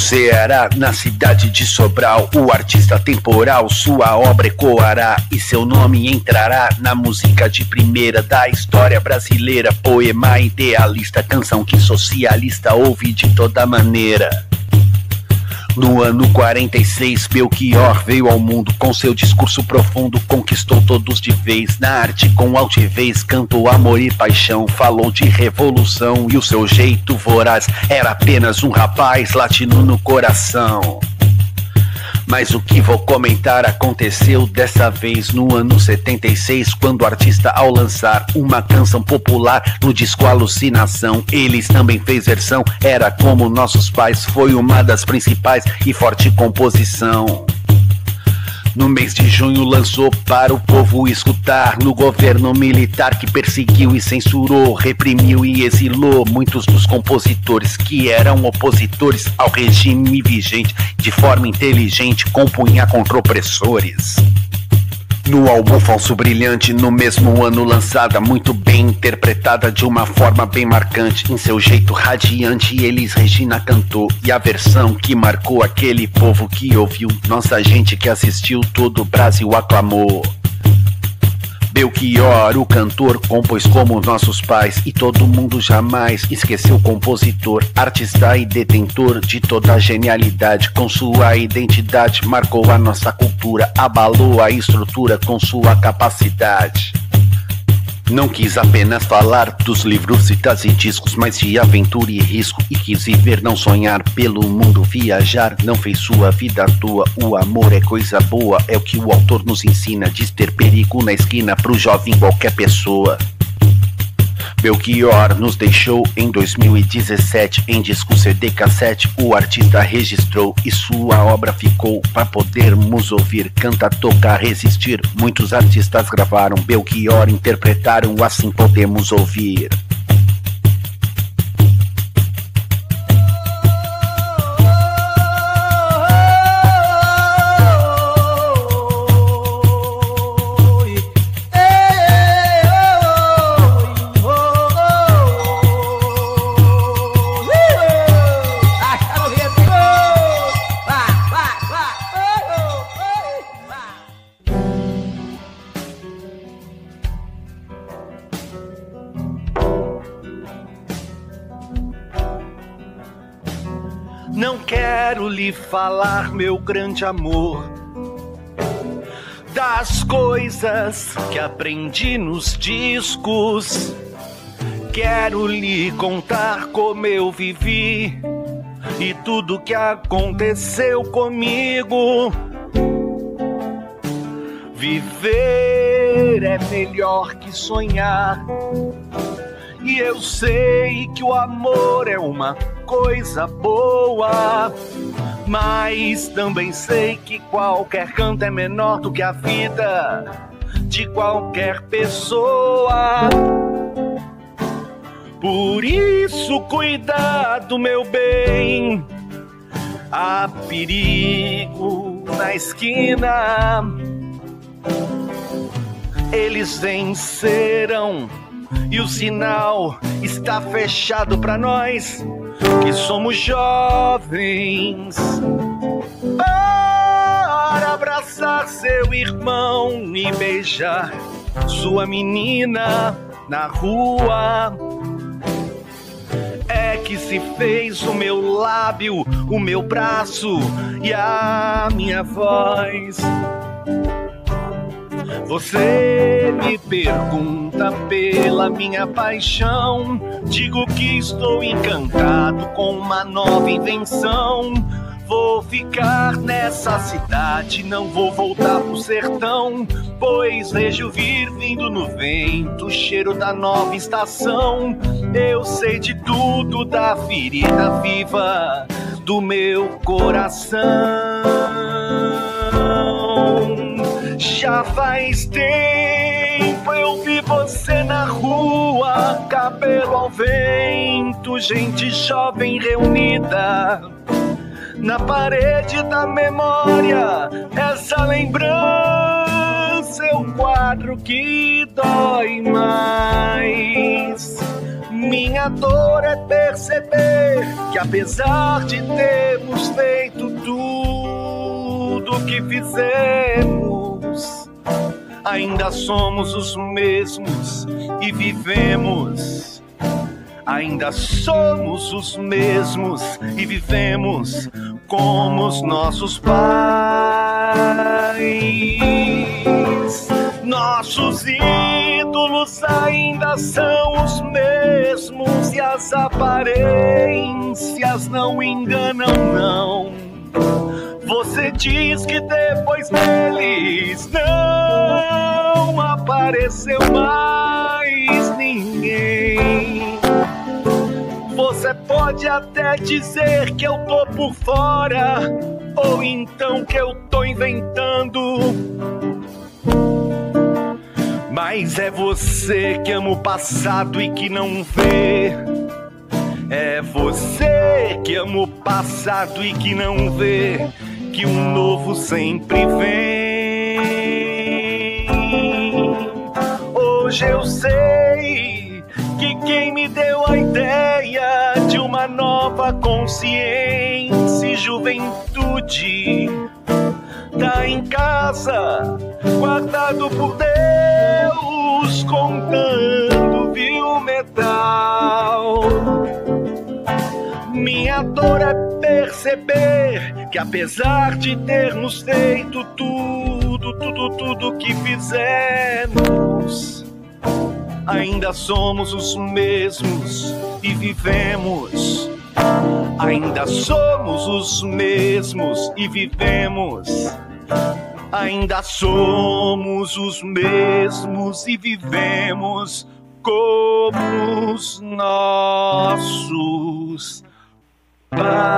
Ceará, na cidade de Sobral, o artista temporal, sua obra ecoará e seu nome entrará na música de primeira da história brasileira. Poema idealista, canção que socialista ouve de toda maneira. No ano 46, Belchior veio ao mundo com seu discurso profundo, conquistou todos de vez. Na arte, com altivez, cantou amor e paixão, falou de revolução e o seu jeito voraz era apenas um rapaz latino no coração. Mas o que vou comentar aconteceu dessa vez no ano 76, quando o artista, ao lançar uma canção popular no disco Alucinação, eles também fez versão. Era como nossos pais, foi uma das principais e forte composição. No mês de junho lançou para o povo escutar no governo militar que perseguiu e censurou, reprimiu e exilou muitos dos compositores que eram opositores ao regime vigente, de forma inteligente compunha contra opressores. No álbum Falso Brilhante, no mesmo ano lançada, muito bem interpretada de uma forma bem marcante. Em seu jeito radiante, Elis Regina cantou. E a versão que marcou aquele povo que ouviu, nossa gente que assistiu, todo o Brasil aclamou. Belchior, o cantor, compôs como nossos pais e todo mundo jamais esqueceu o compositor, artista e detentor de toda a genialidade. Com sua identidade, marcou a nossa cultura, abalou a estrutura com sua capacidade. Não quis apenas falar dos livros, citas e discos, mas de aventura e risco. E quis viver, não sonhar, pelo mundo viajar. Não fez sua vida à toa. O amor é coisa boa, é o que o autor nos ensina. Diz ter perigo na esquina pro jovem qualquer pessoa. Belchior nos deixou em 2017 em disco CD cassete. O artista registrou e sua obra ficou para podermos ouvir. Canta, tocar, resistir. Muitos artistas gravaram, Belchior interpretaram, assim podemos ouvir. Não quero lhe falar, meu grande amor, das coisas que aprendi nos discos. Quero lhe contar como eu vivi e tudo que aconteceu comigo. Viver é melhor que sonhar. E eu sei que o amor é uma coisa boa. Mas também sei que qualquer canto é menor do que a vida de qualquer pessoa. Por isso, cuidado, meu bem. Há perigo na esquina. Eles vencerão e o sinal está fechado para nós que somos jovens. Para abraçar seu irmão e beijar sua menina na rua. É que se fez o meu lábio, o meu braço e a minha voz. Você me pergunta pela minha paixão. Digo que estou encantado com uma nova invenção. Vou ficar nessa cidade, não vou voltar pro sertão. Pois vejo vir vindo no vento o cheiro da nova estação. Eu sei de tudo da ferida viva do meu coração. Já faz tempo você na rua, cabelo ao vento, gente jovem reunida. Na parede da memória, essa lembrança é o quadro que dói mais. Minha dor é perceber que apesar de termos feito tudo que fizemos, ainda somos os mesmos e vivemos. Ainda somos os mesmos e vivemos como os nossos pais. Nossos ídolos ainda são os mesmos e as aparências não enganam, não. Você diz que depois deles não apareceu mais ninguém. Você pode até dizer que eu tô por fora, ou então que eu tô inventando. Mas é você que ama o passado e que não vê. É você que ama o passado e que não vê que um novo sempre vem. Hoje eu sei que quem me deu a ideia de uma nova consciência e juventude tá em casa, guardado por Deus, contando viu metal. Minha dor é perceber que apesar de termos feito tudo, tudo, tudo que fizemos, ainda somos os mesmos e vivemos. Ainda somos os mesmos e vivemos. Ainda somos os mesmos e vivemos como os nossos Bye.